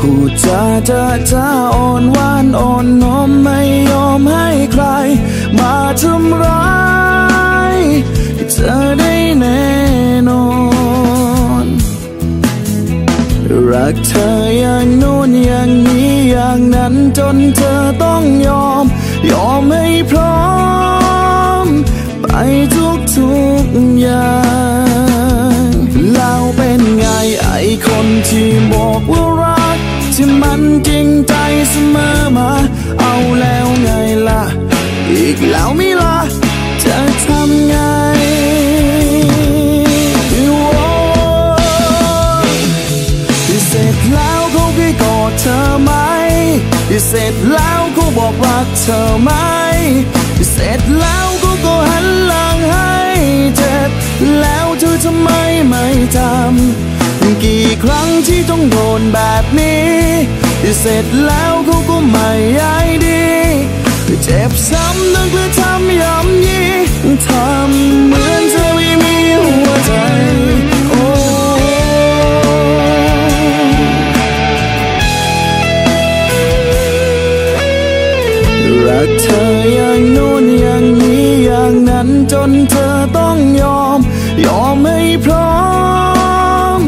พูดจาจะจะอ่อนหวานอ่อนน้อมไม่ยอมให้ใคร มาทำร้ายเธอได้แน่นอน รักเธออย่างโน้นอย่างนี้อย่างนั้นจนเธอต้องยอม ยอมให้พร้อม ไปทุกทุกอย่างแล้วเป็นไงไอคนที่บอกว่า จริงใจเสมอมา เอาแล้วไงล่ะ อีกแล้วไม่ล่ะจะทำไงโอ้เสร็จแล้วเขาไปกอดเธอไหมเสร็จแล้วเขาบอกรักเธอไหมเสร็จแล้วเขาก็หันหลังให้เจ็บแล้วเธอทำไมไม่ทำกี่ครั้งที่ต้องโดนแบบนี้ เสร็จแล้วเขาก็ไม่ใยดี เจ็บซ้ำนึกและทำย้ำยีทำเหมือนเธอไม่มีหัวใจโอ้รักเธออย่างโน้นอย่างนี้อย่างนั้นจนเธอต้องยอม ยอมให้พร้อม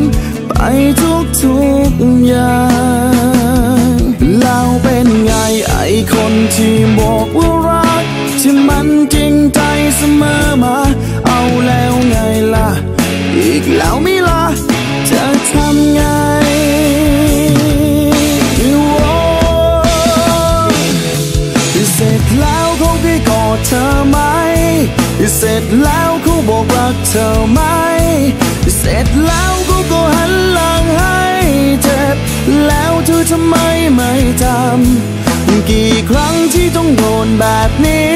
ไปทุกทุกอย่าง คนที่บอกว่ารัก ที่มันจริงใจเสมอมา เอาแล้วไงล่ะ อีกแล้วไม่ล่ะ จะทำไงเสร็จแล้วเขาไปกอดเธอไหม เสร็จแล้วเขาบอกรักเธอไหม เสร็จแล้วเขาก็หันหลังให้เจ็บ แล้วเธอทำไมไม่ทำ กี่ครั้งที่ต้องโดนแบบนี้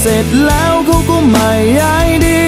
เสร็จแล้วเขาก็ไม่ยายดี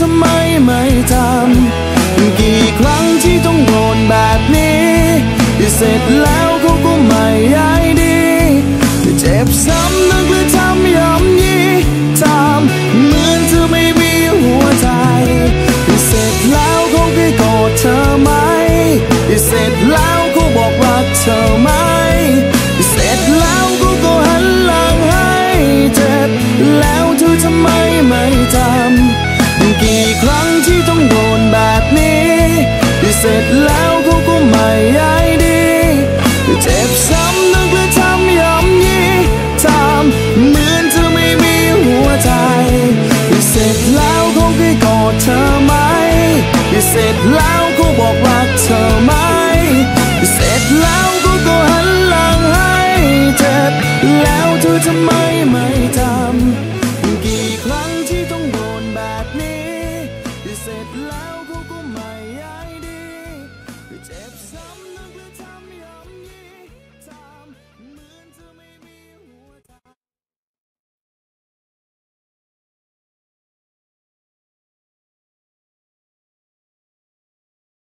ทำไมไม่ทำกี่ครั้งที่ต้องโดนแบบนี้เสร็จแล้วก็ ก็ไม่ยายดีเจ็บซ้ำนึกและทำย้ำยีทำเหมือนเธอไม่มีหัวใจเสร็จแล้วคงได้กอดเธอไหมเสร็จแล้วก็บอกรักเธอไหมเสร็จแล้วก็ก็หันหลังให้เจ็บแล้วเธอทำไมไม่ทำกี่ครั้งที่ต้องโดนแบบนี้เสร็จแล้ว